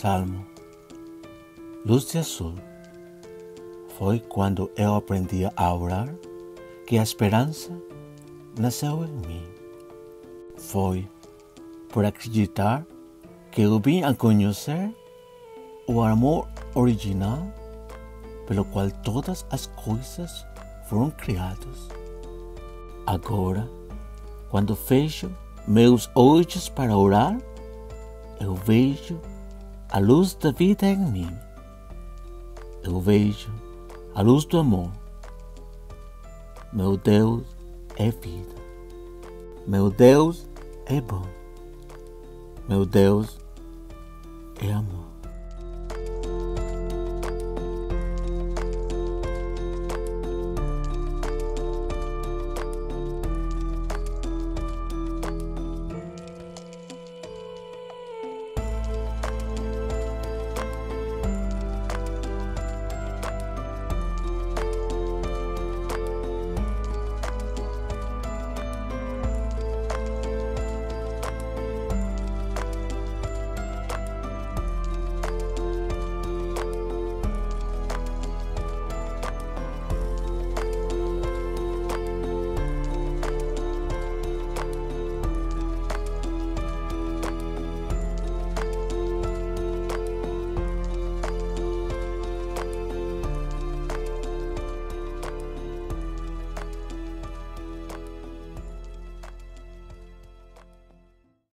Salmo Luz de azul. Foi quando eu aprendi a orar que a esperança nasceu em mim. Foi por acreditar que eu vim a conhecer o amor original pelo qual todas as coisas foram criadas. Agora, quando fecho meus olhos para orar, eu vejo a luz da vida em mim. Eu vejo a luz do amor. Meu Deus é vida. Meu Deus é bom. Meu Deus é amor.